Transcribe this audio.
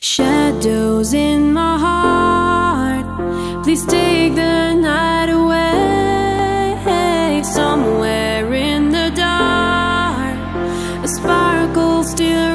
Shadows in my heart, please take the night away. Somewhere in the dark, a sparkle still.